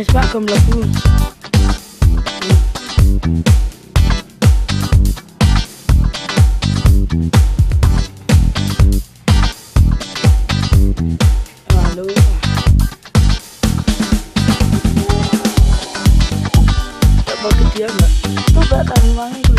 Es pas comme la poule. Coba tidak. dia mbak Tidak, tidak.